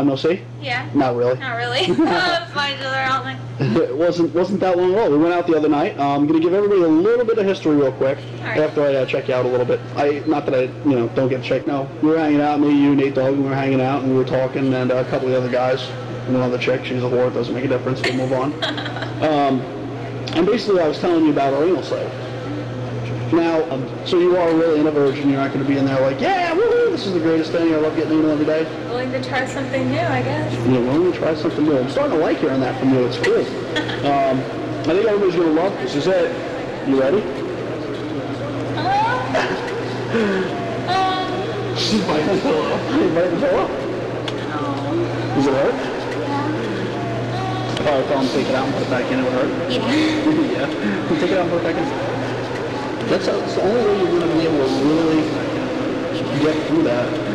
Time no see? Yeah. Not really. Not really. Find each other out it wasn't wasn't that long all. We went out the other night. Uh, I'm gonna give everybody a little bit of history real quick Alright. after I uh, check you out a little bit. I not that I you know don't get checked. No, we were hanging out. Me, you, Nate Dogg. We were hanging out and we were talking, and uh, a couple of the other guys. And another chick. She's a whore. It doesn't make a difference. We'll move on. um, and basically, I was telling you about our anal slave. Now, um, so you are really in a virgin. You're not going to be in there like, yeah, woohoo, this is the greatest thing. I love getting anal every day. Willing to try something new, I guess. You're willing to try something new. I'm starting to like hearing that from you. It's cool. Um, I think everybody's going to love this. Is it? You ready? She's biting the pillow. You biting the pillow? Does it hurt? If I to tell him to take it out and put it back in, it would hurt? Yeah. yeah. Take it out and put it back in. That's, that's the only way you're going to be able to really get through that.